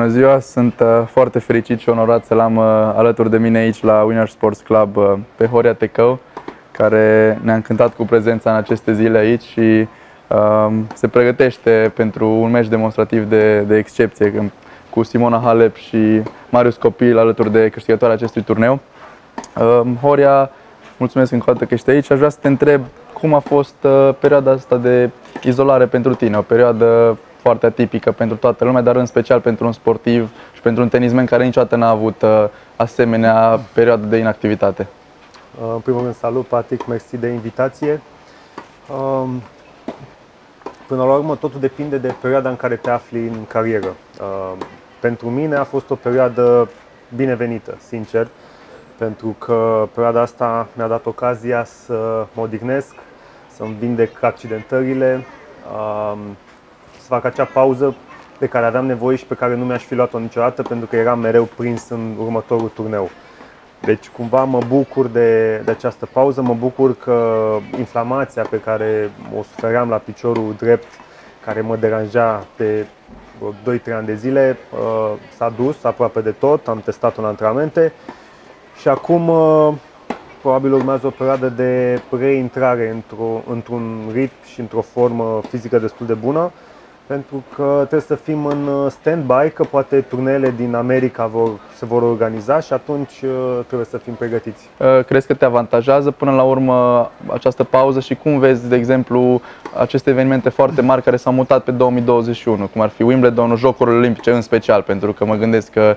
Bună ziua, sunt uh, foarte fericit și onorat să l-am uh, alături de mine aici la Winner Sports Club uh, pe Horia Tecău, care ne-a încântat cu prezența în aceste zile aici și uh, se pregătește pentru un meci demonstrativ de, de excepție cu Simona Halep și Marius Copil alături de câștigătoarea acestui turneu. Uh, Horia, mulțumesc încă o dată că ești aici. Aș vrea să te întreb cum a fost uh, perioada asta de izolare pentru tine, o perioadă foarte atipică pentru toată lumea, dar în special pentru un sportiv și pentru un tenismen care niciodată n-a avut uh, asemenea perioadă de inactivitate. Uh, în primul rând, salut, Patrick, mersi de invitație. Um, până la urmă, totul depinde de perioada în care te afli în carieră. Uh, pentru mine a fost o perioadă binevenită, sincer, pentru că perioada asta mi-a dat ocazia să mă odihnesc, să-mi vindec accidentările, um, fac acea pauză de care aveam nevoie și pe care nu mi-aș fi luat-o niciodată pentru că eram mereu prins în următorul turneu. Deci cumva mă bucur de, de această pauză, mă bucur că inflamația pe care o sufeream la piciorul drept, care mă deranja pe 2-3 ani de zile, uh, s-a dus aproape de tot, am testat în antrenamente și acum uh, probabil urmează o perioadă de reintrare într-o, într-un ritm și într-o formă fizică destul de bună pentru că trebuie să fim în uh, stand-by, că poate turneele din America vor, se vor organiza și atunci uh, trebuie să fim pregătiți. Uh, crezi că te avantajează până la urmă această pauză și cum vezi, de exemplu, aceste evenimente foarte mari care s-au mutat pe 2021, cum ar fi Wimbledon, Jocurile Olimpice în special, pentru că mă gândesc că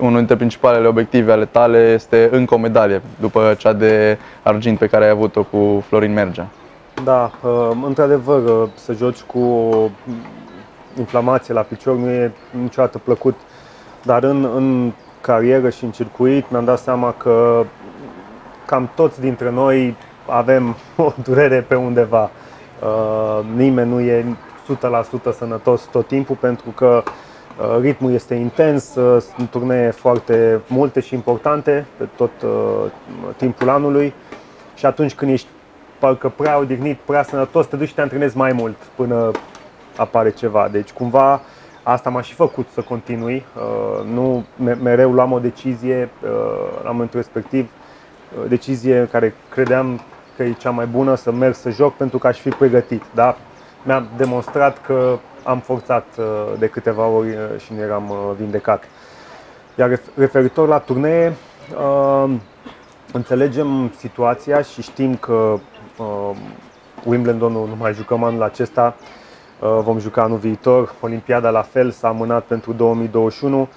unul dintre principalele obiective ale tale este încă o medalie, după cea de argint pe care ai avut-o cu Florin Mergea. Da, uh, într-adevăr, uh, să joci cu o inflamație la picior nu e niciodată plăcut, dar în, în carieră și în circuit mi-am dat seama că cam toți dintre noi avem o durere pe undeva. Uh, nimeni nu e 100% sănătos tot timpul pentru că ritmul este intens, sunt turnee foarte multe și importante pe tot timpul anului și atunci când ești parcă prea odihnit, prea sănătos, te duci și te antrenezi mai mult până apare ceva. Deci cumva asta m-a și făcut să continui. Uh, nu mereu luam o decizie uh, la momentul respectiv, uh, decizie care credeam că e cea mai bună să merg să joc pentru că aș fi pregătit. Da? Mi-am demonstrat că am forțat de câteva ori și nu eram vindecat. Iar referitor la turnee, înțelegem situația și știm că uh, Wimbledonul nu mai jucăm anul acesta, uh, vom juca anul viitor. Olimpiada la fel s-a amânat pentru 2021.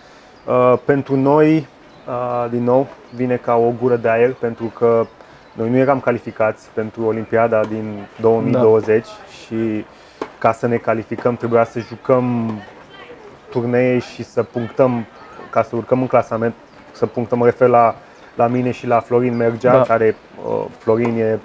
Uh, pentru noi, uh, din nou, vine ca o gură de aer pentru că noi nu eram calificați pentru Olimpiada din 2020 da. și ca să ne calificăm trebuia să jucăm turnee și să punctăm, ca să urcăm în clasament, să punctăm, mă refer la, la mine și la Florin Mergea, da. care uh, Florin e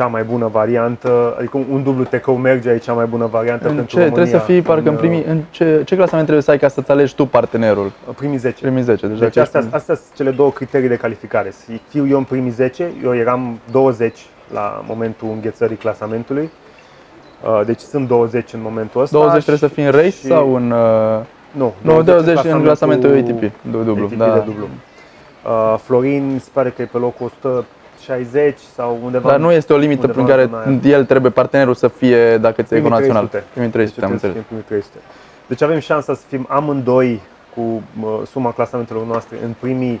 cea mai bună variantă, adică un dublu tecău merge e cea mai bună variantă în pentru ce, România. Trebuie să fii parcă în, în primii, în ce, ce clasament trebuie să ai ca să-ți alegi tu partenerul? Primii 10. Primii 10. Deci, deci astea, astea sunt cele două criterii de calificare. Să fiu eu în primii 10, eu eram 20 la momentul înghețării clasamentului. Uh, deci sunt 20 în momentul ăsta. 20 trebuie să fii în race și... sau în... Uh... Nu, 20, 20 în clasamentul ATP, dublu. ATP da. de dublu. Uh, Florin, se pare că e pe locul 100 60 sau undeva. Dar nu este o limită prin care el trebuie partenerul să fie, dacă ți-e național. Primii 300, am înțeles. Primii 300. Deci avem șansa să fim amândoi cu suma clasamentelor noastre în primii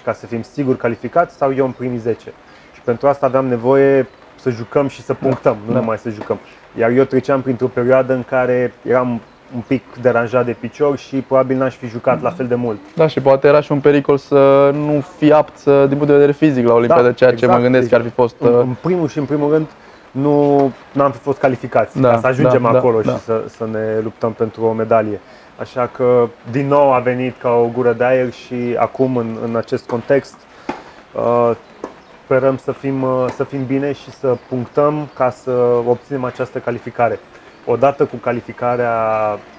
60-65 ca să fim sigur calificați sau eu în primii 10. Și pentru asta aveam nevoie să jucăm și să punctăm, da. nu da. numai să jucăm. Iar eu treceam printr-o perioadă în care eram un pic deranjat de picior și probabil n-aș fi jucat la fel de mult. Da, și poate era și un pericol să nu fi apt să, din punct de vedere fizic la Olimpiada, da, ceea exact. ce mă exact. gândesc deci, că ar fi fost... În, uh, în primul și în primul rând, nu am fi fost calificați da, ca să ajungem da, da acolo da, și da. Să, să ne luptăm pentru o medalie. Așa că din nou a venit ca o gură de aer și acum în, în acest context uh, sperăm să fim, uh, să fim bine și să punctăm ca să obținem această calificare odată cu calificarea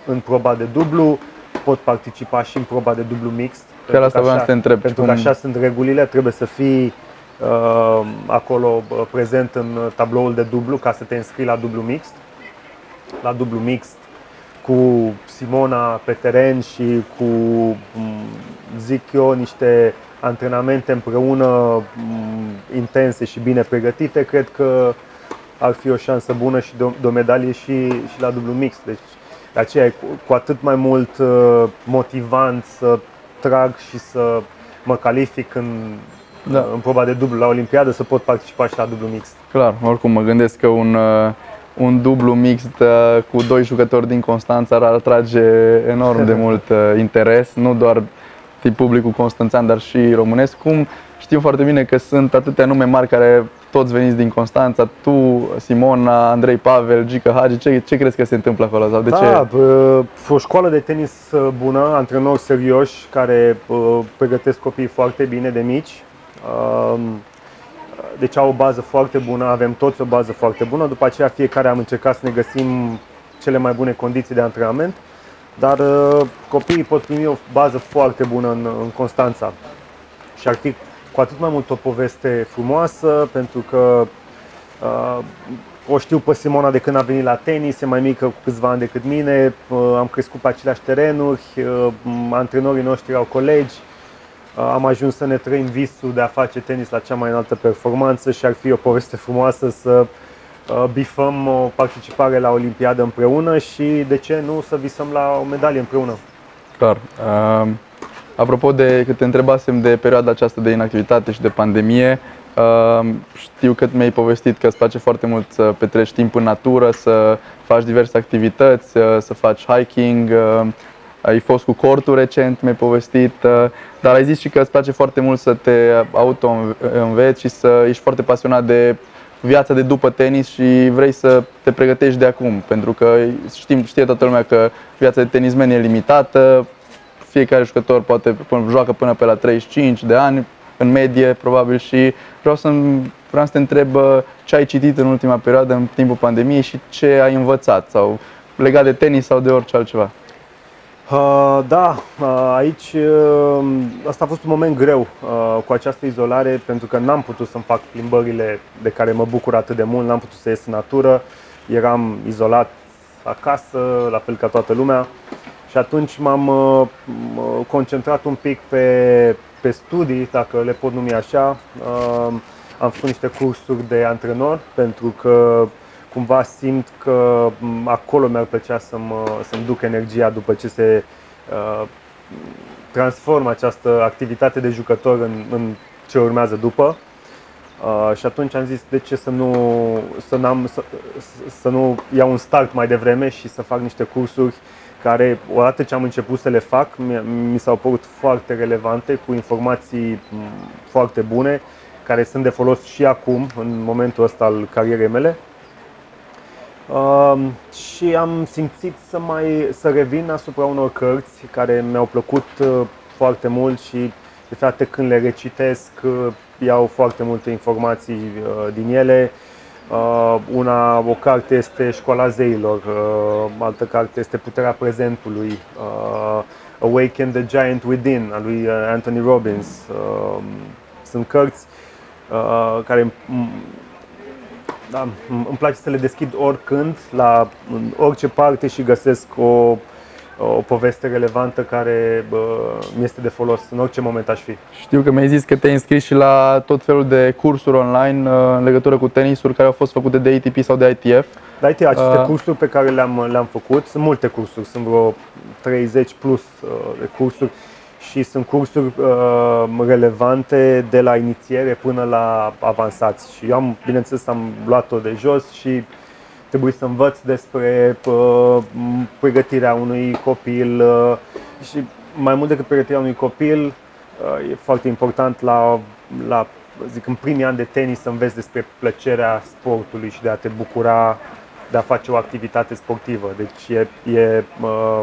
în proba de dublu, pot participa și în proba de dublu mixt. Pe asta vreau să te întreb. Pentru că așa sunt regulile, trebuie să fii uh, acolo uh, prezent în tabloul de dublu ca să te înscrii la dublu mixt. La dublu mixt cu Simona pe teren și cu, mm, zic eu, niște antrenamente împreună mm, intense și bine pregătite, cred că ar fi o șansă bună și de o, de o medalie și, și la dublu mix. Deci, de aceea e cu, cu atât mai mult uh, motivant să trag și să mă calific în, da. în proba de dublu la Olimpiadă, să pot participa și la dublu mix. Clar, oricum mă gândesc că un, uh, un dublu mixt uh, cu doi jucători din Constanța ar atrage enorm de mult uh, interes, nu doar tip publicul constanțean, dar și românesc. Cum știu foarte bine că sunt atâtea nume mari care toți veniți din Constanța, tu, Simona, Andrei Pavel, Gica Hagi, ce, ce crezi că se întâmplă acolo? Sau de da, ce? o școală de tenis bună, antrenori serioși care pregătesc copiii foarte bine de mici. Deci au o bază foarte bună, avem toți o bază foarte bună. După aceea fiecare am încercat să ne găsim cele mai bune condiții de antrenament, dar copiii pot primi o bază foarte bună în, în Constanța. Și ar fi cu atât mai mult o poveste frumoasă, pentru că uh, o știu pe Simona de când a venit la tenis, e mai mică cu câțiva ani decât mine, uh, am crescut pe aceleași terenuri, uh, antrenorii noștri erau colegi, uh, am ajuns să ne trăim visul de a face tenis la cea mai înaltă performanță și ar fi o poveste frumoasă să uh, bifăm o participare la Olimpiadă împreună și, de ce nu, să visăm la o medalie împreună. Clar. Uh... Apropo de că te întrebasem de perioada aceasta de inactivitate și de pandemie, uh, știu că mi-ai povestit că îți place foarte mult să petreci timp în natură, să faci diverse activități, uh, să faci hiking, uh, ai fost cu cortul recent, mi-ai povestit, dar ai zis și că îți place foarte mult să te auto-înveți și să ești foarte pasionat de viața de după tenis și vrei să te pregătești de acum, pentru că știm, știe toată lumea că viața de tenismen e limitată, fiecare jucător poate joacă până pe la 35 de ani, în medie probabil și vreau să vreau să te întreb uh, ce ai citit în ultima perioadă în timpul pandemiei și ce ai învățat sau legat de tenis sau de orice altceva. Uh, da, uh, aici uh, asta a fost un moment greu uh, cu această izolare pentru că n-am putut să-mi fac plimbările de care mă bucur atât de mult, n-am putut să ies în natură, eram izolat acasă, la fel ca toată lumea. Și atunci m-am uh, concentrat un pic pe, pe studii, dacă le pot numi așa. Uh, am făcut niște cursuri de antrenor pentru că cumva simt că acolo mi-ar plăcea să-mi, să-mi duc energia după ce se uh, transformă această activitate de jucător în, în ce urmează după. Uh, și atunci am zis de ce să nu, să, n-am, să, să nu iau un start mai devreme și să fac niște cursuri care, odată ce am început să le fac, mi s-au părut foarte relevante, cu informații foarte bune, care sunt de folos și acum, în momentul ăsta al carierei mele. Uh, și am simțit să mai să revin asupra unor cărți care mi-au plăcut uh, foarte mult și de fapt când le recitesc uh, iau foarte multe informații uh, din ele. Uh, una, o carte este Școala zeilor, uh, altă carte este Puterea prezentului, uh, Awaken the Giant Within, a lui uh, Anthony Robbins. Uh, sunt cărți uh, care da, îmi place să le deschid oricând, la orice parte și găsesc o o poveste relevantă care mi este de folos în orice moment aș fi. Știu că mi-ai zis că te-ai înscris și la tot felul de cursuri online uh, în legătură cu tenisuri care au fost făcute de ATP sau de ITF. Da, ITF, aceste uh. cursuri pe care le-am, le-am făcut, sunt multe cursuri, sunt vreo 30 plus uh, de cursuri și sunt cursuri uh, relevante de la inițiere până la avansați. Și eu am, bineînțeles, am luat-o de jos și trebuie să învăț despre uh, pregătirea unui copil uh, și mai mult decât pregătirea unui copil, uh, e foarte important la, la zic, în primii ani de tenis să înveți despre plăcerea sportului și de a te bucura de a face o activitate sportivă. Deci e, e uh,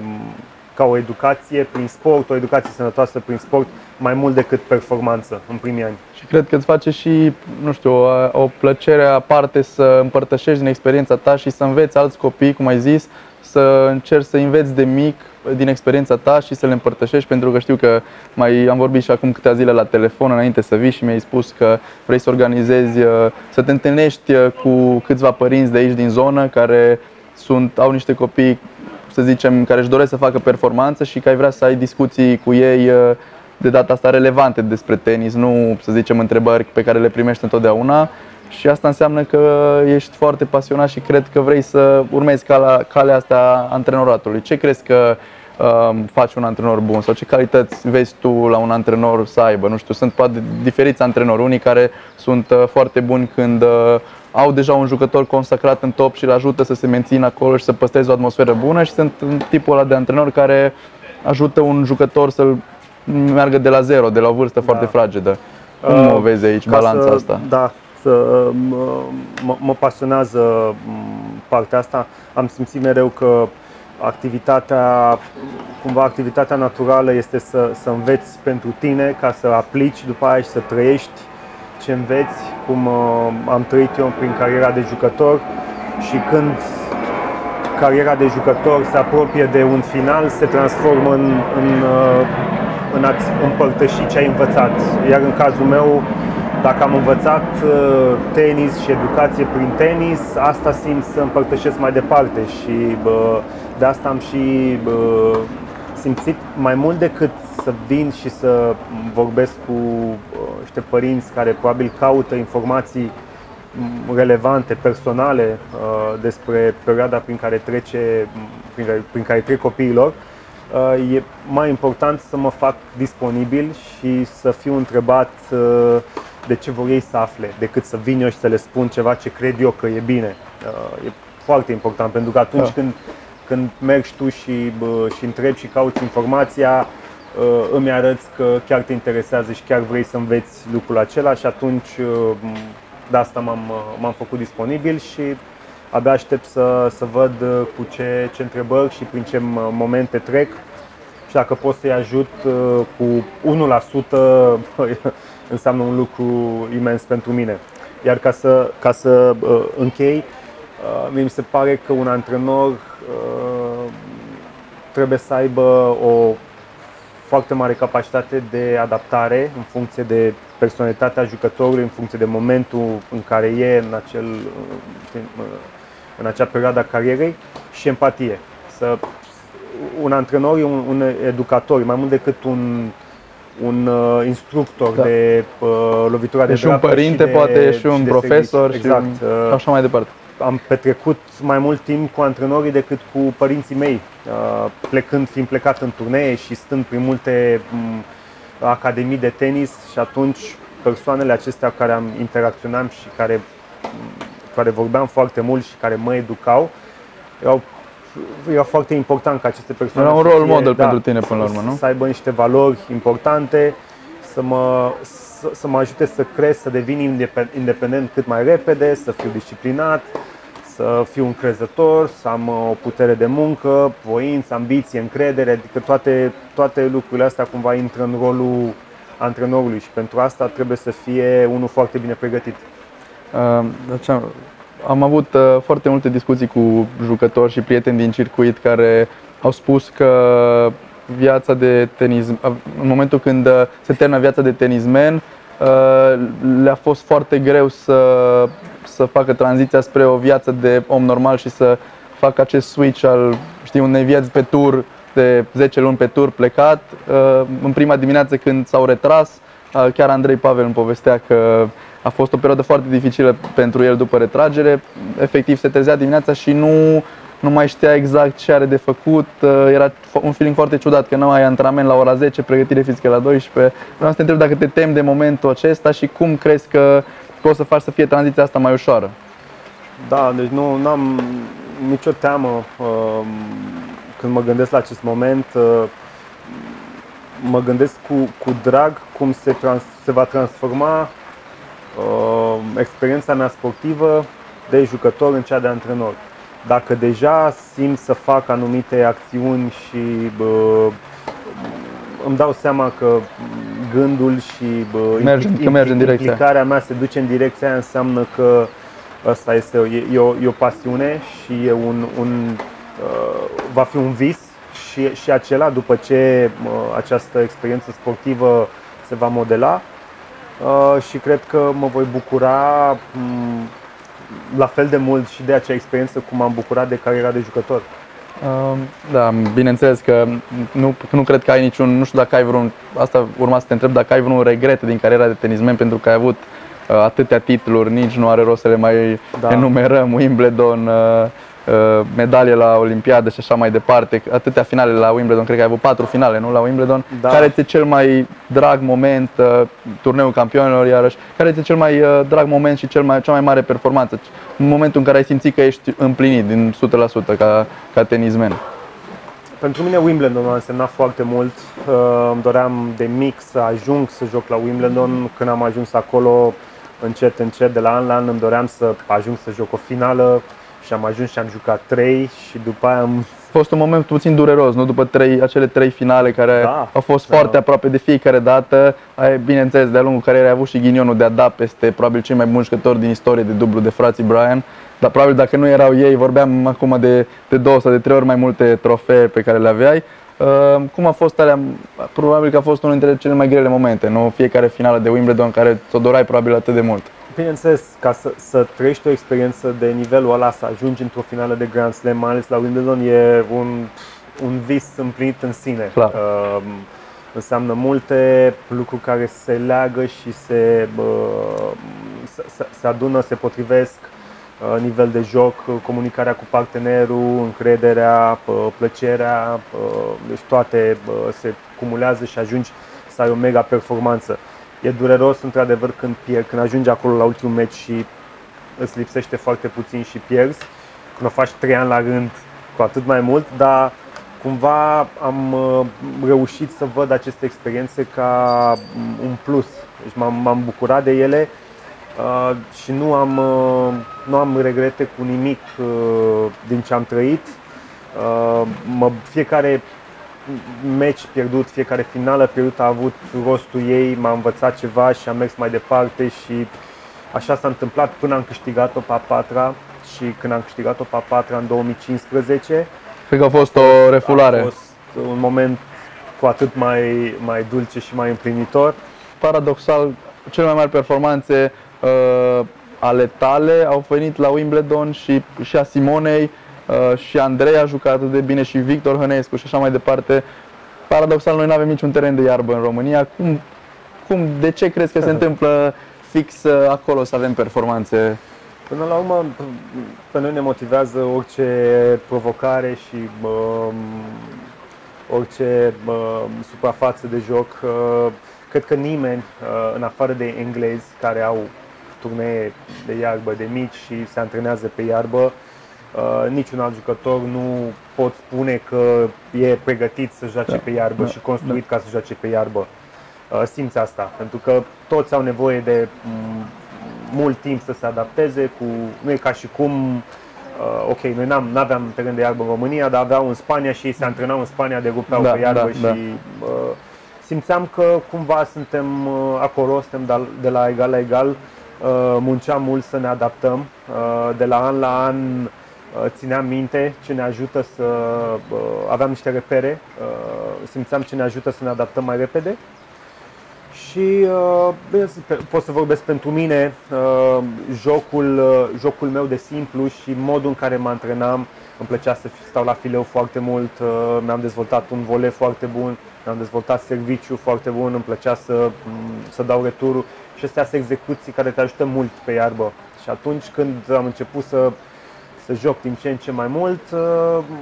ca o educație prin sport, o educație sănătoasă prin sport, mai mult decât performanță în primii ani. Și cred că îți face și, nu știu, o, o plăcere aparte să împărtășești din experiența ta și să înveți alți copii, cum ai zis, să încerci să înveți de mic din experiența ta și să le împărtășești, pentru că știu că mai am vorbit și acum câteva zile la telefon înainte să vii și mi-ai spus că vrei să organizezi, să te întâlnești cu câțiva părinți de aici din zonă care sunt, au niște copii să zicem, care își doresc să facă performanță și că ai vrea să ai discuții cu ei de data asta relevante despre tenis, nu să zicem întrebări pe care le primești întotdeauna. Și asta înseamnă că ești foarte pasionat și cred că vrei să urmezi calea, calea asta antrenoratului. Ce crezi că um, faci un antrenor bun sau ce calități vezi tu la un antrenor să aibă? Nu știu, sunt poate diferiți antrenori, unii care sunt uh, foarte buni când uh, au deja un jucător consacrat în top și îl ajută să se mențină acolo și să păstreze o atmosferă bună și sunt tipul ăla de antrenor care ajută un jucător să-l meargă de la zero, de la o vârstă da. foarte fragedă. Cum uh, o vezi aici, balanța să, asta? Da, să, mă, mă pasionează partea asta. Am simțit mereu că activitatea, cumva activitatea naturală este să, să înveți pentru tine, ca să aplici după aia și să trăiești ce înveți, cum uh, am trăit eu prin cariera de jucător și când cariera de jucător se apropie de un final, se transformă în, în, uh, în a împărtăși ce ai învățat. Iar în cazul meu, dacă am învățat uh, tenis și educație prin tenis, asta simt să împărtășesc mai departe și bă, de asta am și bă, simțit mai mult decât să vin și să vorbesc cu niște părinți care probabil caută informații relevante, personale uh, despre perioada prin care trece, prin care, prin care trec copiilor, uh, e mai important să mă fac disponibil și să fiu întrebat uh, de ce vor ei să afle, decât să vin eu și să le spun ceva ce cred eu că e bine. Uh, e foarte important, pentru că atunci da. când, când mergi tu și, și întrebi și cauți informația, uh, îmi arăți că chiar te interesează și chiar vrei să înveți lucrul acela și atunci uh, de asta m-am, m-am făcut disponibil și abia aștept să, să văd cu ce, ce întrebări și prin ce momente trec și dacă pot să-i ajut cu 1% înseamnă un lucru imens pentru mine. Iar ca să, ca să uh, închei, uh, mi se pare că un antrenor uh, trebuie să aibă o foarte mare capacitate de adaptare în funcție de personalitatea jucătorului, în funcție de momentul în care e în, acel, uh, în acea perioadă a carierei și empatie. Să, un antrenor e un, un educator, mai mult decât un un uh, instructor da. de uh, lovitura de și un părinte, și de, poate și un profesor exact. și un, uh, așa mai departe. Am petrecut mai mult timp cu antrenorii decât cu părinții mei, uh, plecând, fiind plecat în turnee și stând prin multe um, academii de tenis și atunci persoanele acestea cu care am interacționat și care, care vorbeam foarte mult și care mă educau, erau era foarte important ca aceste persoane Era un rol model da, pentru tine până la urmă, nu? Să aibă niște valori importante, să mă, să, să mă ajute să cresc, să devin independent cât mai repede, să fiu disciplinat, să fiu încrezător, să am o putere de muncă, voință, ambiție, încredere, adică toate, toate lucrurile astea cumva intră în rolul antrenorului și pentru asta trebuie să fie unul foarte bine pregătit. Uh, deci, am avut uh, foarte multe discuții cu jucători și prieteni din circuit care au spus că viața de tenis, în momentul când uh, se termină viața de tenismen, uh, le-a fost foarte greu să, să facă tranziția spre o viață de om normal și să facă acest switch al știi, unei vieți pe tur de 10 luni pe tur plecat. Uh, în prima dimineață când s-au retras, chiar Andrei Pavel îmi povestea că a fost o perioadă foarte dificilă pentru el după retragere. Efectiv se trezea dimineața și nu, nu mai știa exact ce are de făcut. Uh, era un feeling foarte ciudat că nu ai antrenament la ora 10, pregătire fizică la 12. Vreau să te întreb dacă te temi de momentul acesta și cum crezi că poți să faci să fie tranziția asta mai ușoară. Da, deci nu am nicio teamă uh, când mă gândesc la acest moment. Uh, mă gândesc cu, cu drag cum se, trans, se va transforma uh, experiența mea sportivă de jucător în cea de antrenor. Dacă deja simt să fac anumite acțiuni și uh, îmi dau seama că gândul și uh, merge, că merge în direcția. implicarea mea se duce în direcția aia, înseamnă că asta este e, e, o, e o pasiune și e un, un uh, va fi un vis și, și acela după ce uh, această experiență sportivă se va modela Uh, și cred că mă voi bucura mm, la fel de mult și de acea experiență cum am bucurat de cariera de jucător. Uh, da, bineînțeles că nu, nu cred că ai niciun, nu știu dacă ai vreun, asta urma să te întreb, dacă ai vreun regret din cariera de tenismen pentru că ai avut uh, atâtea titluri, nici nu are rost să le mai da. enumerăm, Wimbledon, uh, Uh, medalie la Olimpiadă și așa mai departe, atâtea finale la Wimbledon, cred că ai avut patru finale, nu, la Wimbledon. Da. Care ți-e cel mai drag moment, uh, turneul campionilor iarăși, care ți-e cel mai uh, drag moment și cel mai, cea mai mare performanță? În momentul în care ai simțit că ești împlinit din 100% ca, ca tenismen. Pentru mine Wimbledon a însemnat foarte mult. Îmi doream de mic să ajung să joc la Wimbledon. Când am ajuns acolo, încet, încet, de la an la an, îmi doream să ajung să joc o finală și am ajuns și am jucat trei și după aia am... A fost un moment puțin dureros, nu? După trei, acele trei finale care da, au fost da. foarte aproape de fiecare dată. Ai, bineînțeles, de-a lungul carierei ai avut și ghinionul de a da peste probabil cei mai buni jucători din istorie de dublu de frații Brian. Dar probabil dacă nu erau ei, vorbeam acum de, de două sau de trei ori mai multe trofee pe care le aveai. Uh, cum a fost alea? Probabil că a fost unul dintre cele mai grele momente, nu? Fiecare finală de Wimbledon care ți-o dorai probabil atât de mult. Bineînțeles, ca să, să trăiești o experiență de nivelul ăla, să ajungi într-o finală de Grand Slam, mai ales la Wimbledon, e un, un vis împlinit în sine. Clar. Uh, înseamnă multe lucruri care se leagă și se, uh, se, se adună, se potrivesc uh, nivel de joc, comunicarea cu partenerul, încrederea, uh, plăcerea, uh, deci toate uh, se cumulează și ajungi să ai o mega performanță. E dureros, într-adevăr, când, pierd, când ajungi acolo la ultimul meci și îți lipsește foarte puțin și pierzi. Când o faci trei ani la rând, cu atât mai mult, dar cumva am uh, reușit să văd aceste experiențe ca un plus. Deci m-am, m-am bucurat de ele uh, și nu am, uh, nu am regrete cu nimic uh, din ce am trăit. Uh, mă, fiecare meci pierdut, fiecare finală pierdută a avut rostul ei, m-a învățat ceva și am mers mai departe și așa s-a întâmplat până am câștigat-o pe a patra și când am câștigat-o pe a patra în 2015. Cred că a fost o refulare. A fost un moment cu atât mai, mai dulce și mai împlinitor. Paradoxal, cele mai mari performanțe uh, ale tale au venit la Wimbledon și, și a Simonei Uh, și Andrei a jucat atât de bine și Victor Hănescu și așa mai departe. Paradoxal, noi nu avem niciun teren de iarbă în România. Cum, cum, de ce crezi că se întâmplă fix uh, acolo să avem performanțe? Până la urmă, pe noi ne motivează orice provocare și uh, orice uh, suprafață de joc. Uh, cred că nimeni, uh, în afară de englezi care au turnee de iarbă de mici și se antrenează pe iarbă, Uh, niciun alt jucător nu pot spune că e pregătit să joace da. pe iarbă da. și construit da. ca să joace pe iarbă. Uh, simți asta, pentru că toți au nevoie de mm, mult timp să se adapteze cu nu e ca și cum uh, ok, noi n-am, n-aveam teren de iarbă în România, dar aveau în Spania și ei se antrenau în Spania, de rupeau da, pe iarbă da, și da. Uh, simțeam că cumva suntem uh, acolo, suntem de la egal la egal, uh, munceam mult să ne adaptăm, uh, de la an la an Uh, țineam minte ce ne ajută să uh, aveam niște repere, uh, simțeam ce ne ajută să ne adaptăm mai repede. Și bine, pot să vorbesc pentru mine, jocul, jocul meu de simplu și modul în care mă antrenam, îmi plăcea să stau la fileu foarte mult, mi-am dezvoltat un vole foarte bun, mi-am dezvoltat serviciu foarte bun, îmi plăcea să, mm, să dau returul și astea sunt execuții care te ajută mult pe iarbă. Și atunci când am început să să joc din ce în ce mai mult, uh,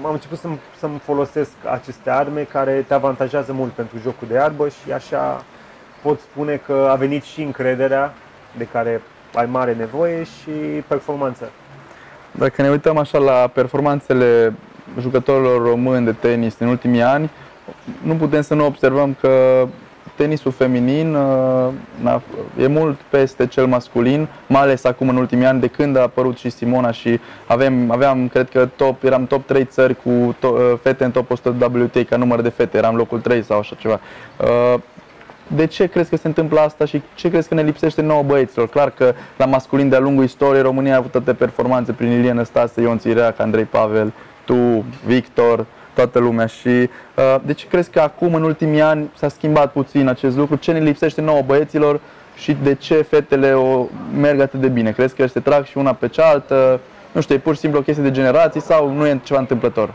am început să-mi, să-mi folosesc aceste arme care te avantajează mult pentru jocul de iarbă și așa pot spune că a venit și încrederea de care ai mare nevoie și performanță. Dacă ne uităm așa la performanțele jucătorilor români de tenis din ultimii ani, nu putem să nu observăm că tenisul feminin uh, e mult peste cel masculin, mai ales acum în ultimii ani de când a apărut și Simona și avem, aveam, cred că top, eram top 3 țări cu to, uh, fete în top 100 WTA ca număr de fete, eram locul 3 sau așa ceva. Uh, de ce crezi că se întâmplă asta și ce crezi că ne lipsește nouă băieților? Clar că la masculin de-a lungul istoriei România a avut toate performanțe prin Ilian Stase, Ion Țireac, Andrei Pavel, tu, Victor, toată lumea și uh, deci crezi că acum în ultimii ani s-a schimbat puțin acest lucru? Ce ne lipsește nouă băieților și de ce fetele o merg atât de bine? Crezi că se trag și una pe cealaltă? Nu știu, e pur și simplu o chestie de generații sau nu e ceva întâmplător?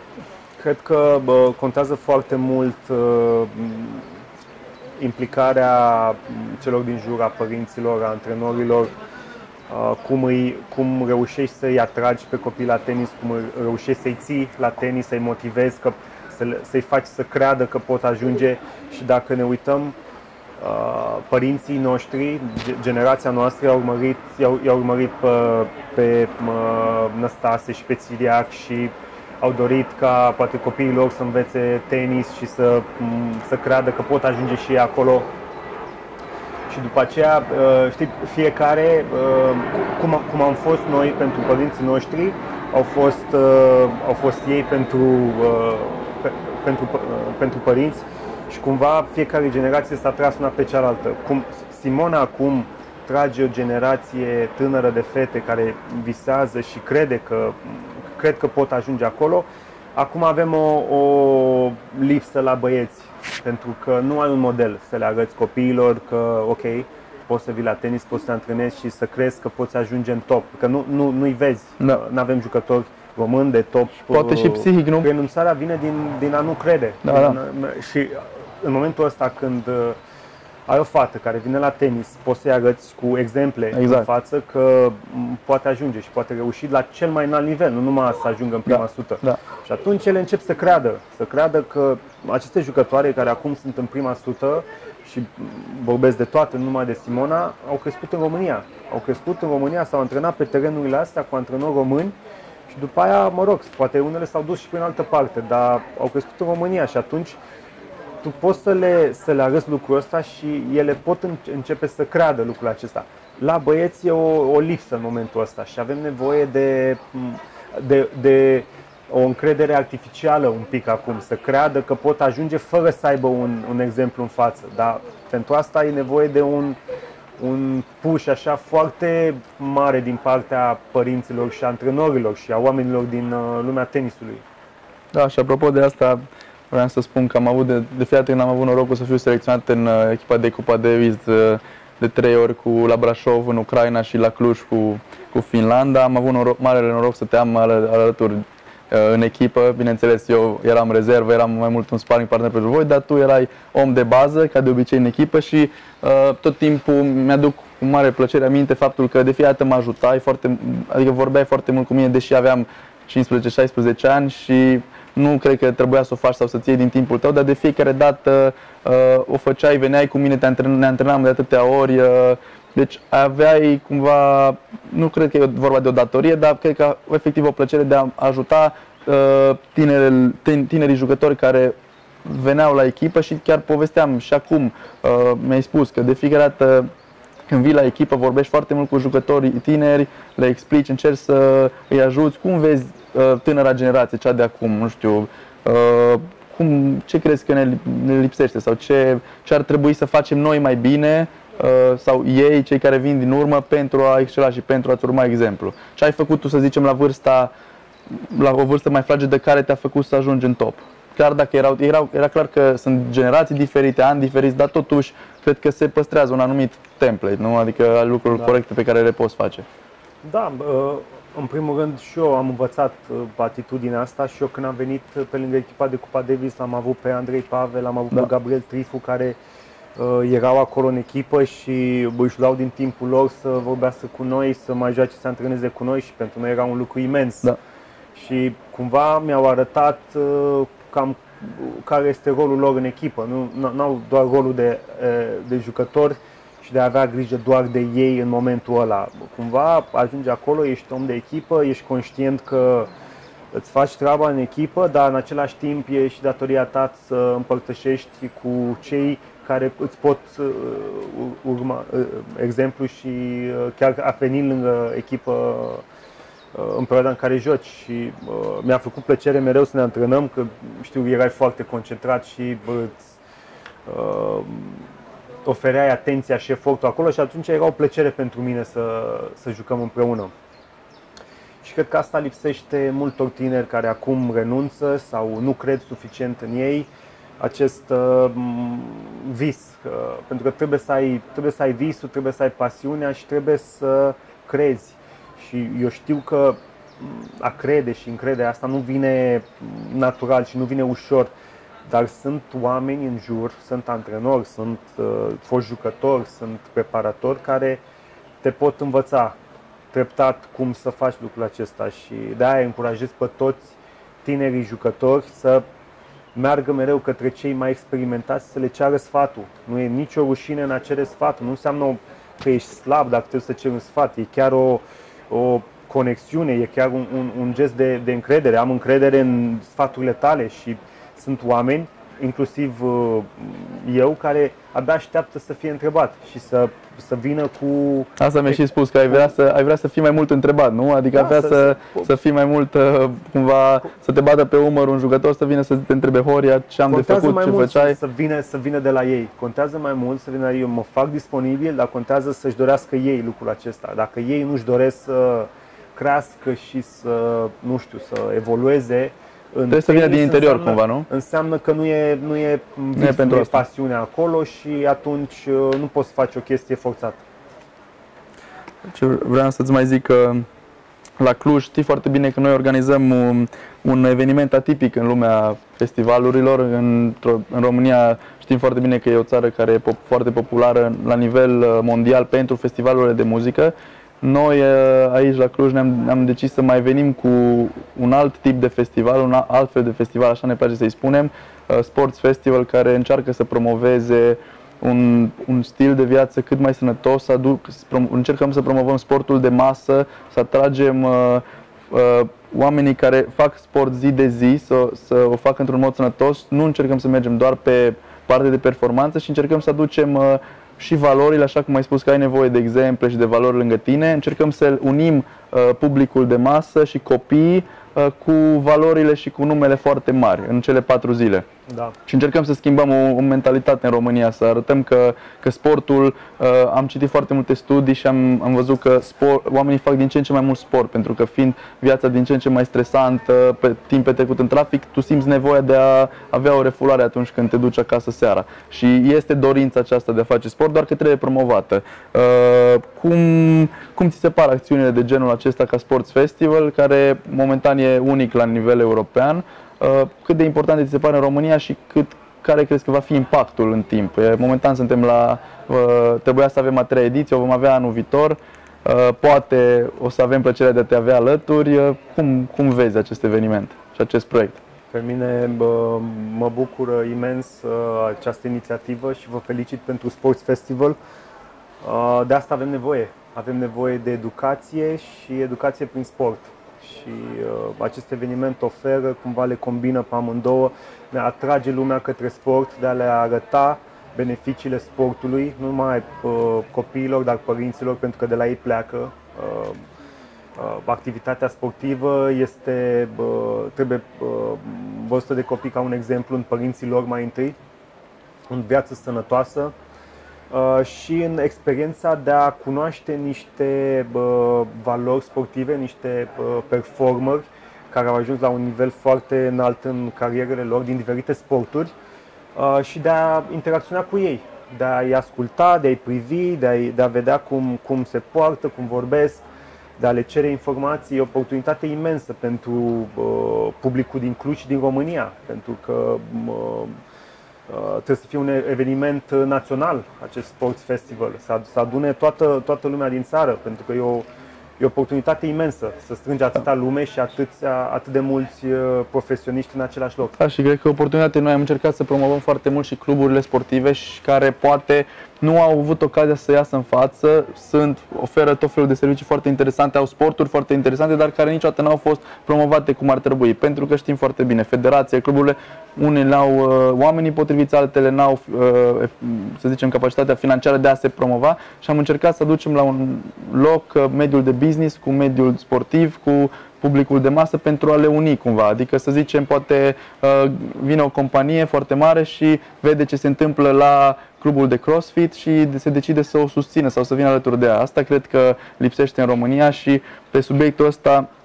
Cred că bă, contează foarte mult uh, implicarea celor din jur, a părinților, a antrenorilor, uh, cum, îi, cum reușești să-i atragi pe copii la tenis, cum reușești să-i ții la tenis, să-i motivezi, că, să, să-i faci să creadă că pot ajunge și dacă ne uităm, uh, părinții noștri, generația noastră, i-au urmărit, i-au, i-au urmărit pe, pe Năstase și pe Țiriac și au dorit ca poate copiii lor să învețe tenis și să, să creadă că pot ajunge și ei acolo. Și după aceea, uh, știi, fiecare, uh, cum, cum am fost noi pentru părinții noștri, au fost, uh, au fost ei pentru, pentru, pentru părinți și cumva fiecare generație s-a tras una pe cealaltă. Cum Simona acum trage o generație tânără de fete care visează și crede că cred că pot ajunge acolo. Acum avem o, o lipsă la băieți, pentru că nu ai un model să le arăți copiilor că, ok, poți să vii la tenis, poți să te antrenezi și să crezi că poți ajunge în top. Că nu, nu, nu-i vezi, da. nu avem jucători români de top. Poate și psihic, nu? Renunțarea vine din, din a nu crede. Da, da. Și în momentul ăsta când ai o fată care vine la tenis, poți să-i arăți cu exemple exact. în față că poate ajunge și poate reuși la cel mai înalt nivel, nu numai să ajungă în prima da. sută. Da. Și atunci ele încep să creadă, să creadă că aceste jucătoare care acum sunt în prima sută și vorbesc de toate, nu numai de Simona, au crescut în România. Au crescut în România, s-au antrenat pe terenurile astea cu antrenori români și după aia, mă rog, poate unele s-au dus și prin altă parte, dar au crescut în România și atunci tu poți să le, să le arăți lucrul ăsta și ele pot începe să creadă lucrul acesta. La băieți e o, o lipsă în momentul ăsta și avem nevoie de, de, de o încredere artificială un pic acum, să creadă că pot ajunge fără să aibă un, un exemplu în față. Dar pentru asta e nevoie de un, un push așa foarte mare din partea părinților și antrenorilor și a oamenilor din uh, lumea tenisului. Da, și apropo de asta, vreau să spun că am avut de, de fiecare când am avut norocul să fiu selecționat în uh, echipa de Cupa Davis uh, de trei ori cu la Brașov în Ucraina și la Cluj cu, cu Finlanda. Am avut noroc, mare noroc să te am al, alături uh, în echipă. Bineînțeles, eu eram rezervă, eram mai mult un sparring partner pentru voi, dar tu erai om de bază, ca de obicei în echipă și uh, tot timpul mi-aduc cu mare plăcere aminte faptul că de fiecare dată mă ajutai foarte, adică vorbeai foarte mult cu mine, deși aveam 15-16 ani și nu cred că trebuia să o faci sau să-ți iei din timpul tău, dar de fiecare dată uh, o făceai, veneai cu mine, te antren- ne antrenam de atâtea ori, uh, deci aveai cumva, nu cred că e vorba de o datorie, dar cred că efectiv o plăcere de a ajuta uh, tineri, tinerii jucători care veneau la echipă și chiar povesteam și acum uh, mi-ai spus că de fiecare dată când vii la echipă vorbești foarte mult cu jucătorii tineri, le explici, încerci să îi ajuți. Cum vezi Uh, tânăra generație, cea de acum, nu știu, uh, cum, ce crezi că ne, ne lipsește sau ce, ce ar trebui să facem noi mai bine uh, sau ei, cei care vin din urmă, pentru a excela și pentru a-ți urma exemplu. Ce ai făcut tu, să zicem, la vârsta, la o vârstă mai fragedă care te-a făcut să ajungi în top? Chiar dacă erau, erau, era clar că sunt generații diferite, ani diferiți, dar totuși cred că se păstrează un anumit template, nu? adică lucruri da. corecte pe care le poți face. Da, în primul rând și eu am învățat uh, atitudinea asta și eu când am venit pe lângă echipa de Cupa Davis am avut pe Andrei Pavel, am avut da. pe Gabriel Trifu care uh, erau acolo în echipă și își luau din timpul lor să vorbească cu noi, să mai joace, să antreneze cu noi și pentru noi era un lucru imens. Da. Și cumva mi-au arătat uh, cam care este rolul lor în echipă. Nu au doar rolul de, uh, de jucători, și de a avea grijă doar de ei în momentul ăla. Cumva ajungi acolo, ești om de echipă, ești conștient că îți faci treaba în echipă, dar în același timp e și datoria ta să împărtășești cu cei care îți pot uh, urma uh, exemplu și uh, chiar a veni lângă echipă în perioada în care joci și uh, mi-a făcut plăcere mereu să ne antrenăm, că știu, erai foarte concentrat și bă, uh, ofereai atenția și efortul acolo și atunci era o plăcere pentru mine să, să jucăm împreună. Și cred că asta lipsește multor tineri care acum renunță sau nu cred suficient în ei, acest uh, vis. Uh, pentru că trebuie să, ai, trebuie să ai visul, trebuie să ai pasiunea și trebuie să crezi. Și eu știu că a crede și încrede asta nu vine natural și nu vine ușor, dar sunt oameni în jur, sunt antrenori, sunt uh, foști jucători, sunt preparatori care te pot învăța treptat cum să faci lucrul acesta și de-aia încurajez pe toți tinerii jucători să meargă mereu către cei mai experimentați să le ceară sfatul. Nu e nicio rușine în a cere sfatul. Nu înseamnă că ești slab dacă trebuie să ceri un sfat. E chiar o, o conexiune, e chiar un, un, un gest de, de încredere. Am încredere în sfaturile tale și sunt oameni inclusiv uh, eu, care abia așteaptă să fie întrebat și să, să vină cu... Asta mi-ai și spus, că ai vrea, să, ai vrea să fii mai mult întrebat, nu? Adică da, vrea să, să, să fii mai mult, uh, cumva, să te bată pe umăr un jucător, să vină să te întrebe Horia ce am Contează de făcut, ce făceai. Să, să, vină, să vină de la ei. Contează mai mult să vină la ei. Eu mă fac disponibil, dar contează să-și dorească ei lucrul acesta. Dacă ei nu-și doresc să crească și să, nu știu, să evolueze, Trebuie să vină din interior înseamnă, cumva, nu? Înseamnă că nu e, nu e, nu e pentru nu pasiunea acolo și atunci uh, nu poți să faci o chestie forțată. Deci vreau să-ți mai zic că la Cluj știi foarte bine că noi organizăm un, un eveniment atipic în lumea festivalurilor. În, în România știm foarte bine că e o țară care e pop, foarte populară la nivel uh, mondial pentru festivalurile de muzică noi eh, aici la Cluj ne-am, ne-am decis să mai venim cu un alt tip de festival, un alt fel de festival, așa ne place să-i spunem, eh, Sports Festival, care încearcă să promoveze un, un stil de viață cât mai sănătos, să aduc, încercăm să promovăm sportul de masă, să atragem uh, uh, oamenii care fac sport zi de zi, să, să o facă într-un mod sănătos. Nu încercăm să mergem doar pe parte de performanță și încercăm să aducem uh, și valorile, așa cum ai spus că ai nevoie de exemple și de valori lângă tine. Încercăm să unim uh, publicul de masă și copiii uh, cu valorile și cu numele foarte mari în cele patru zile. Da. Și încercăm să schimbăm o, o mentalitate în România, să arătăm că, că sportul, uh, am citit foarte multe studii și am, am văzut că sport, oamenii fac din ce în ce mai mult sport, pentru că fiind viața din ce în ce mai stresantă, pe timp petrecut în trafic, tu simți nevoia de a avea o refulare atunci când te duci acasă seara. Și este dorința aceasta de a face sport, doar că trebuie promovată. Uh, cum, cum ți se par acțiunile de genul acesta ca Sports Festival, care momentan e unic la nivel european? Uh, cât de important ți se pare în România și cât, care crezi că va fi impactul în timp? Momentan suntem la, uh, trebuia să avem a treia ediție, o vom avea anul viitor, uh, poate o să avem plăcerea de a te avea alături. Cum, cum vezi acest eveniment și acest proiect? Pe mine bă, mă bucură imens această inițiativă și vă felicit pentru Sports Festival. De asta avem nevoie. Avem nevoie de educație și educație prin sport și uh, acest eveniment oferă, cumva le combină pe amândouă, ne atrage lumea către sport, de a le arăta beneficiile sportului, nu numai uh, copiilor, dar părinților, pentru că de la ei pleacă. Uh, uh, activitatea sportivă este, uh, trebuie uh, văzută de copii ca un exemplu în părinții lor mai întâi, în viață sănătoasă, Uh, și în experiența de a cunoaște niște valori sportive, niște performeri care au ajuns la un nivel foarte înalt în carierele lor din diferite sporturi uh, și de a interacționa cu ei, de a-i asculta, de a-i privi, de a, de a vedea cum, cum se poartă, cum vorbesc, de a le cere informații, e o oportunitate imensă pentru uh, publicul din Cluj și din România, pentru că uh, Uh, trebuie să fie un eveniment național, acest Sports Festival, să, să adune toată, toată lumea din țară, pentru că e o, e o oportunitate imensă să strângi atâta lume și atâția, atât de mulți uh, profesioniști în același loc. Da, și cred că e o oportunitate. Noi am încercat să promovăm foarte mult și cluburile sportive și care poate nu au avut ocazia să iasă în față, sunt, oferă tot felul de servicii foarte interesante, au sporturi foarte interesante, dar care niciodată nu au fost promovate cum ar trebui. Pentru că știm foarte bine, federația, cluburile, unele au uh, oamenii potriviți, altele n-au, uh, să zicem, capacitatea financiară de a se promova și am încercat să ducem la un loc uh, mediul de business cu mediul sportiv, cu publicul de masă pentru a le uni cumva. Adică să zicem, poate uh, vine o companie foarte mare și vede ce se întâmplă la clubul de CrossFit și se decide să o susțină sau să vină alături de ea. Asta cred că lipsește în România și pe subiectul ăsta Uh,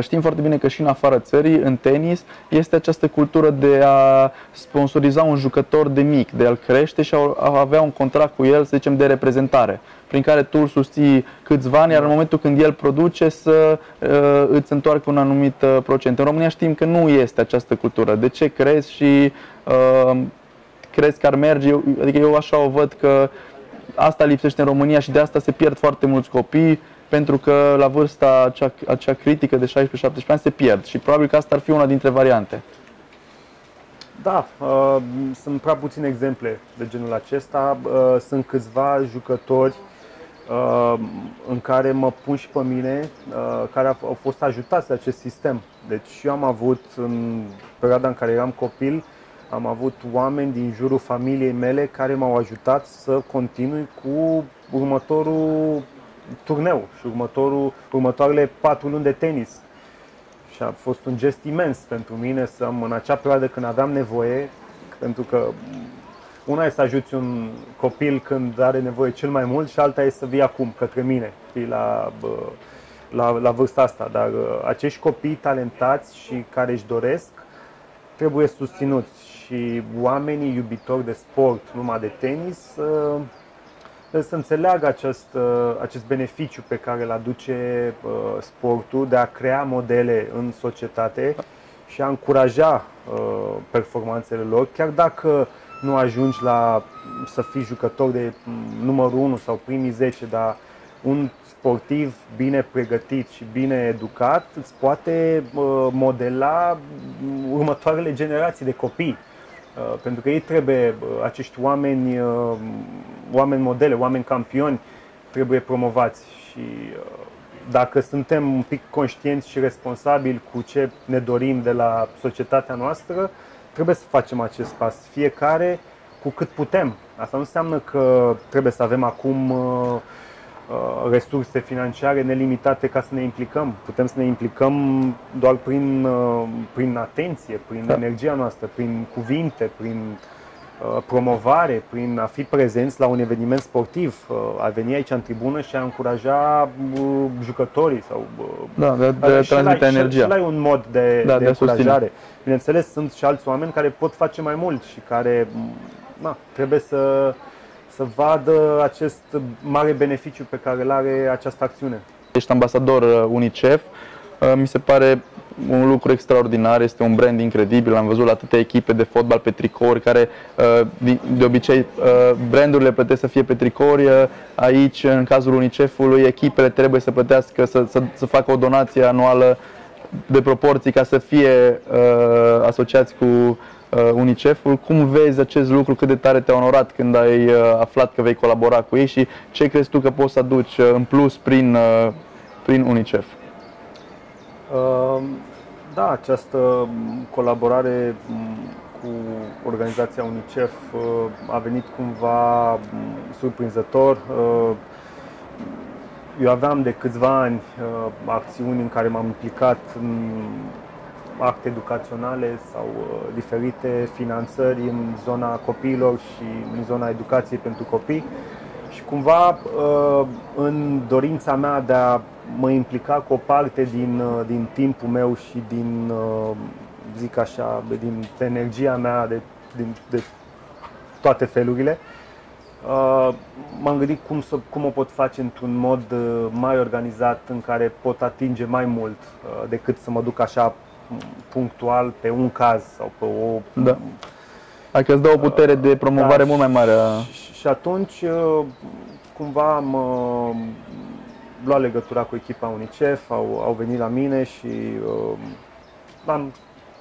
știm foarte bine că și în afara țării, în tenis, este această cultură de a sponsoriza un jucător de mic, de a-l crește și a avea un contract cu el, să zicem, de reprezentare, prin care tu îl susții câțiva ani, iar în momentul când el produce să uh, îți întoarcă un anumit uh, procent. În România știm că nu este această cultură. De ce crezi și uh, crezi că ar merge? Eu, adică eu așa o văd că asta lipsește în România și de asta se pierd foarte mulți copii pentru că la vârsta acea, acea critică de 16-17 ani se pierd și probabil că asta ar fi una dintre variante. Da, uh, sunt prea puține exemple de genul acesta. Uh, sunt câțiva jucători uh, în care mă pun și pe mine, uh, care au fost ajutați de acest sistem. Deci eu am avut, în perioada în care eram copil, am avut oameni din jurul familiei mele care m-au ajutat să continui cu următorul turneu și următorul, următoarele patru luni de tenis. Și a fost un gest imens pentru mine să am în acea perioadă când aveam nevoie, pentru că una e să ajuți un copil când are nevoie cel mai mult și alta e să vii acum către mine, la, la, la vârsta asta. Dar uh, acești copii talentați și care își doresc trebuie susținuți și oamenii iubitori de sport, numai de tenis, uh, să înțeleagă acest, uh, acest beneficiu pe care îl aduce uh, sportul de a crea modele în societate și a încuraja uh, performanțele lor, chiar dacă nu ajungi la să fii jucător de mm, numărul 1 sau primii 10, dar un sportiv bine pregătit și bine educat îți poate modela mm, următoarele generații de copii. Uh, pentru că ei trebuie, uh, acești oameni, uh, oameni modele, oameni campioni, trebuie promovați și dacă suntem un pic conștienți și responsabili cu ce ne dorim de la societatea noastră, trebuie să facem acest pas. Fiecare cu cât putem. Asta nu înseamnă că trebuie să avem acum uh, Uh, resurse financiare nelimitate ca să ne implicăm. Putem să ne implicăm doar prin, uh, prin atenție, prin da. energia noastră, prin cuvinte, prin uh, promovare, prin a fi prezenți la un eveniment sportiv, a veni aici în tribună și a încuraja jucătorii sau da, de, de și transmite energia. Și, și la un mod de, da, de, de încurajare. Bineînțeles, sunt și alți oameni care pot face mai mult și care na, trebuie să să vadă acest mare beneficiu pe care îl are această acțiune. Ești ambasador uh, UNICEF, uh, mi se pare un lucru extraordinar, este un brand incredibil. Am văzut la atâtea echipe de fotbal pe tricouri, care uh, de obicei brandurile plătesc să fie pe tricouri. Aici, în cazul UNICEF-ului, echipele trebuie să plătească, să, să, să facă o donație anuală de proporții ca să fie uh, asociați cu uh, UNICEF-ul. Cum vezi acest lucru? Cât de tare te-a onorat când ai uh, aflat că vei colabora cu ei și ce crezi tu că poți să aduci uh, în plus prin, uh, prin UNICEF? Uh, da, această colaborare mm, cu organizația UNICEF uh, a venit cumva mm, surprinzător. Uh, eu aveam de câțiva ani uh, acțiuni în care m-am implicat în acte educaționale sau uh, diferite finanțări în zona copiilor și în zona educației pentru copii. Și cumva uh, în dorința mea de a mă implica cu o parte din, uh, din timpul meu și din, zic așa, din energia mea, de, din, de toate felurile, m-am gândit cum, să, cum o pot face într-un mod mai organizat în care pot atinge mai mult decât să mă duc așa punctual pe un caz sau pe o... Da. Adică îți dă o putere de promovare da, mult mai mare. A... Și, și atunci uh, cumva am uh, luat legătura cu echipa UNICEF, au, au venit la mine și uh, am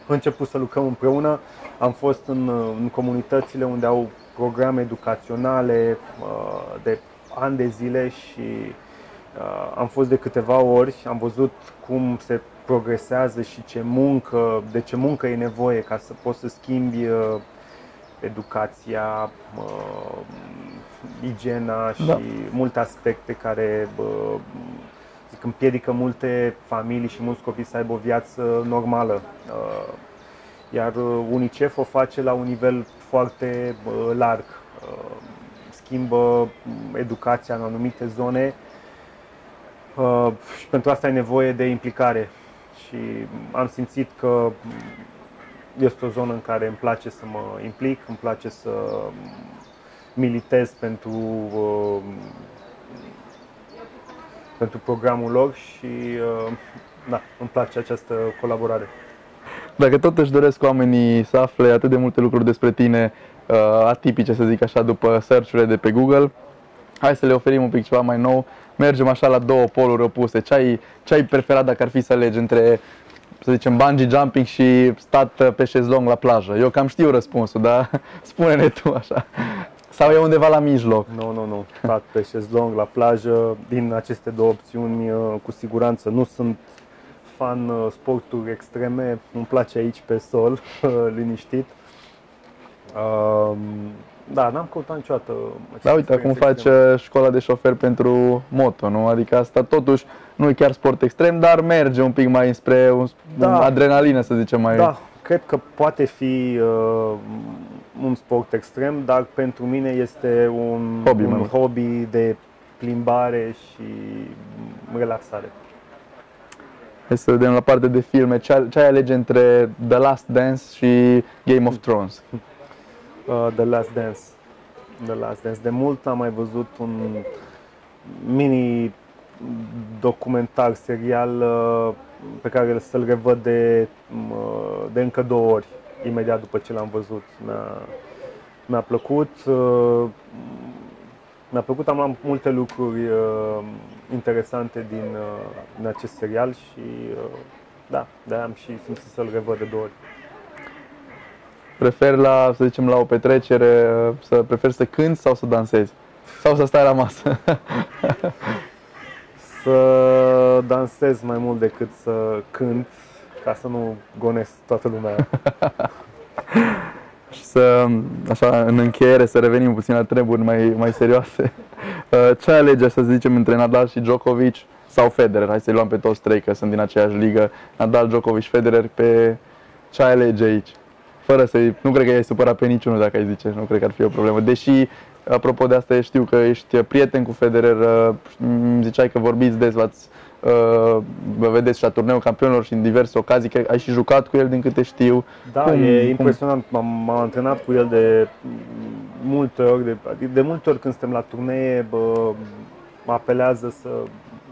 început să lucrăm împreună. Am fost în, în comunitățile unde au programe educaționale uh, de ani de zile și uh, am fost de câteva ori, am văzut cum se progresează și ce muncă, de ce muncă e nevoie ca să poți să schimbi uh, educația, uh, igiena și da. multe aspecte care uh, zic, împiedică multe familii și mulți copii să aibă o viață normală. Uh, iar UNICEF o face la un nivel foarte uh, larg. Uh, schimbă educația în anumite zone uh, și pentru asta ai nevoie de implicare și am simțit că este o zonă în care îmi place să mă implic, îmi place să militez pentru, uh, pentru programul lor și uh, da, îmi place această colaborare. Dacă tot își doresc oamenii să afle atât de multe lucruri despre tine, uh, atipice să zic așa, după search de pe Google, hai să le oferim un pic ceva mai nou. Mergem așa la două poluri opuse. Ce ai, ce ai preferat dacă ar fi să alegi între, să zicem, bungee jumping și stat pe șezlong la plajă? Eu cam știu răspunsul, dar spune-ne tu așa. Sau e undeva la mijloc? Nu, nu, nu. Stat pe șezlong la plajă. Din aceste două opțiuni, uh, cu siguranță, nu sunt fan uh, sporturi extreme. Îmi place aici pe sol, liniștit. Um, da, n-am căutat niciodată. Da, uite, acum faci școala de șofer pentru moto, nu? Adică asta totuși nu e chiar sport extrem, dar merge un pic mai spre un, da. adrenalină, să zicem mai. Da, cred că poate fi uh, un sport extrem, dar pentru mine este un hobby, un hobby de plimbare și relaxare. Hai să vedem la partea de filme. Ce, ce ai alege între The Last Dance și Game of Thrones? Uh, The Last Dance. The Last Dance. De mult am mai văzut un mini documentar, serial uh, pe care să-l revăd de, uh, de încă două ori, imediat după ce l-am văzut. Mi-a, mi-a plăcut. Uh, mi-a plăcut, am luat multe lucruri uh, interesante din, uh, din acest serial și uh, da, de am și simțit să-l revăd de două ori. Prefer la, să zicem, la o petrecere, să prefer să cânti sau să dansezi? Sau să stai la masă? să dansez mai mult decât să cânt, ca să nu gonesc toată lumea. și să, așa, în încheiere, să revenim puțin la treburi mai, mai serioase. Ce alege, să zicem, între Nadal și Djokovic sau Federer? Hai să-i luăm pe toți trei, că sunt din aceeași ligă. Nadal, Djokovic, Federer, pe ce alege aici? Fără să Nu cred că ai supărat pe niciunul dacă ai zice, nu cred că ar fi o problemă. Deși, apropo de asta, știu că ești prieten cu Federer, uh, îmi ziceai că vorbiți des, v-ați, uh, vă vedeți și la turneul campionilor și în diverse ocazii, că ai și jucat cu el din câte știu. Da, cum, e impresionant, m-am, m-am antrenat cu el de multe ori, de, de multe ori când suntem la turnee, bă, mă apelează să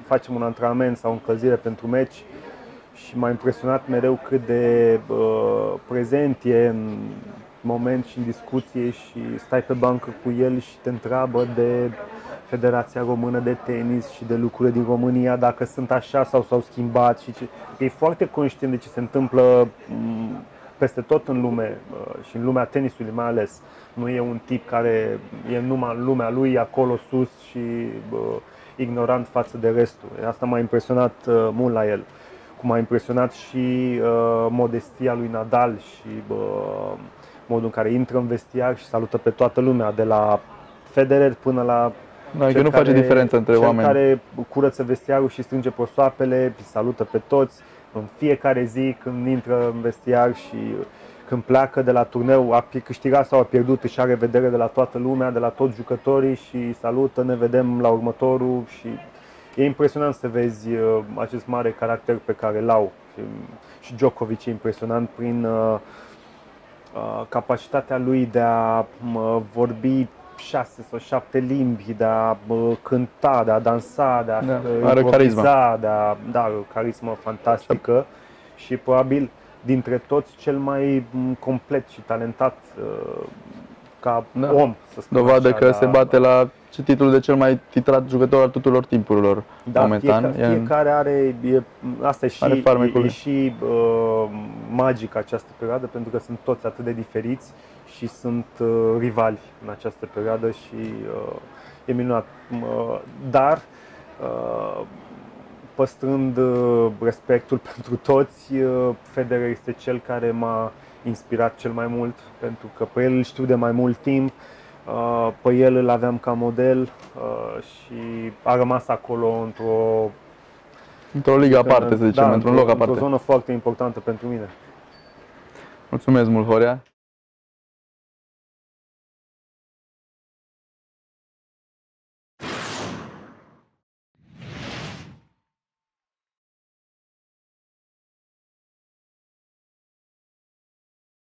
facem un antrenament sau o încălzire pentru meci și m-a impresionat mereu cât de uh, prezent e în moment și în discuție și stai pe bancă cu el și te întreabă de Federația Română de Tenis și de lucrurile din România, dacă sunt așa sau s-au schimbat și ce... e foarte conștient de ce se întâmplă peste tot în lume uh, și în lumea tenisului mai ales. Nu e un tip care e numai în lumea lui acolo sus și uh, ignorant față de restul. Asta m-a impresionat uh, mult la el cum a impresionat și uh, modestia lui Nadal și uh, modul în care intră în vestiar și salută pe toată lumea, de la Federer până la da, cel că nu care, face diferență între cel oameni. care curăță vestiarul și strânge prosoapele, salută pe toți în fiecare zi când intră în vestiar și când pleacă de la turneu, a câștigat sau a pierdut, își are vedere de la toată lumea, de la toți jucătorii și salută, ne vedem la următorul și e impresionant să vezi uh, acest mare caracter pe care îl au. Și Djokovic e impresionant prin uh, uh, capacitatea lui de a vorbi șase sau șapte limbi, de a cânta, de a dansa, de a da, are carisma. de a, da, o carismă fantastică și probabil dintre toți cel mai complet și talentat ca da. om, să spun Dovadă așa, că da, se bate la ce titlul de cel mai titrat jucător al tuturor timpurilor da, momentan. Fiecare, fiecare are, e, asta e și, are e, e și uh, magic această perioadă pentru că sunt toți atât de diferiți și sunt uh, rivali în această perioadă și uh, e minunat. Uh, dar uh, păstrând uh, respectul pentru toți, uh, Federer este cel care m-a inspirat cel mai mult pentru că pe el îl știu de mai mult timp Uh, pe el îl aveam ca model uh, și a rămas acolo într-o Într-o ligă aparte, să zicem, da, într-un loc aparte. Într-o zonă foarte importantă pentru mine. Mulțumesc mult, Horea!